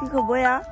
이거 뭐야?